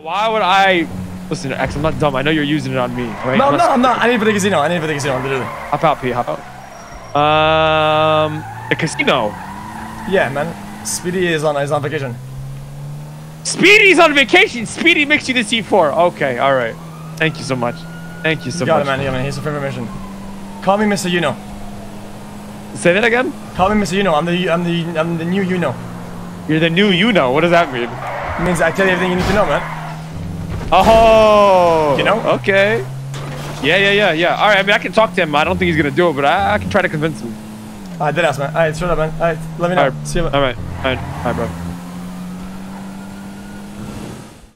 Why would I? Listen, X, I'm not dumb. I know you're using it on me, right? No, I'm no, I'm not. I need for the casino. I need for the casino, literally. Hop out, P. Hop out. Um, the casino. Yeah, man. Speedy is on is on vacation. Speedy's on vacation. Speedy makes you the C4. Okay, all right. Thank you so much. Thank you so You got much. it, man. Yeah, man. Here's some information. Call me Mr. You know. Say that again. Call me Mr. You know. I'm the I'm the I'm the new you know. You're the new you know. What does that mean? It means I tell you everything you need to know, man. Oh. You know? Okay. Yeah, yeah, yeah, yeah. All right. I mean, I can talk to him. I don't think he's gonna do it, but I, I can try to convince him. I did ask, man. Alright, shut up, man. Alright, let me know. All right. See you. All right. All right. All right, bro.